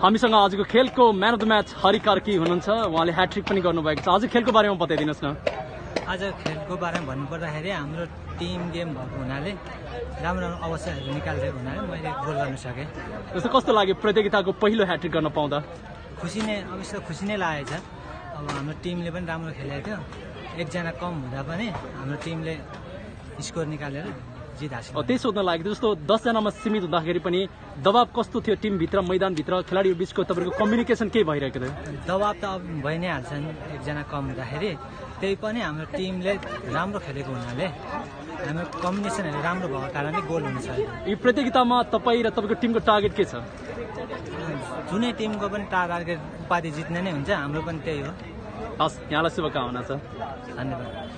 हामीसँग आजको खेलको man of the match Hari Karki हुनुहुन्छ? उहाँले ह्याट्रिक पनि गर्नुभएको छ। आज खेलको बारेमा बताइदिनुहोस् न। आज खेलको बारेमा भन्नुपर्दाखेरि हाम्रो टिम गेम भएको हुनाले राम्रो राम्रो अवसरहरू निकालिदिएको हुनाले मैले गोल गर्न सकेँ। जस्तो कस्तो लाग्यो प्रतियोगिताको पहिलो ह्याट्रिक गर्न पाउँदा? खुसी नै अवश्य खुसी नै लागेको छ। अब हाम्रो टिमले पनि राम्रो खेलेको थियो। एकजना कम हुँदा पनि हाम्रो टिमले स्कोर निकालेर त्यही सोध्न लागेको जस्तो दसजनामा सीमित हुँदाखेरि पनि दबाब कस्तो थियो टिमभित्र मैदानभित्र खेलाडीहरू बिचको तपाईँको कम्युनिकेसन के भइरहेको थियो? दबाब त अब भइ नै हाल्छ नि एकजना कम हुँदाखेरि। त्यही पनि हाम्रो टिमले राम्रो खेलेको हुनाले हाम्रो कम्बिनेसनहरू राम्रो भएको कारणले गोल हुन सक्यो यो प्रतियोगितामा तपाईँ र तपाईँको टिमको टार्गेट के छ? जुनै टिमको पनि टार्गेट उपाधि जित्ने नै हुन्छ हाम्रो पनि त्यही हो। हस् यहाँलाई शुभकामना छ। धन्यवाद।